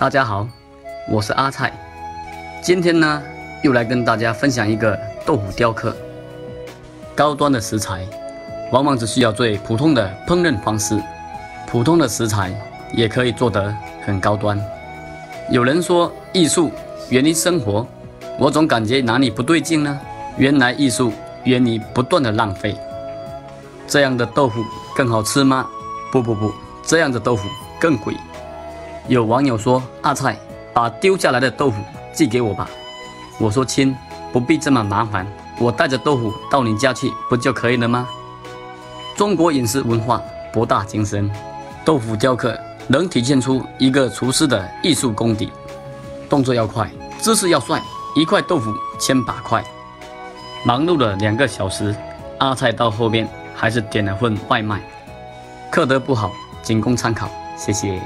大家好，我是阿菜，今天呢又来跟大家分享一个豆腐雕刻。高端的食材，往往只需要最普通的烹饪方式，普通的食材也可以做得很高端。有人说艺术源于生活，我总感觉哪里不对劲呢？原来艺术源于不断的浪费。这样的豆腐更好吃吗？不不不，这样的豆腐更贵。有网友说：“阿菜，把丢下来的豆腐寄给我吧。”我说：“亲，不必这么麻烦，我带着豆腐到你家去不就可以了吗？”中国饮食文化博大精深，豆腐雕刻能体现出一个厨师的艺术功底。动作要快，姿势要帅，一块豆腐千把块。忙碌了两个小时，阿菜到后面还是点了份外卖，刻得不好，仅供参考，谢谢。